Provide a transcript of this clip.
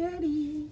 Daddy.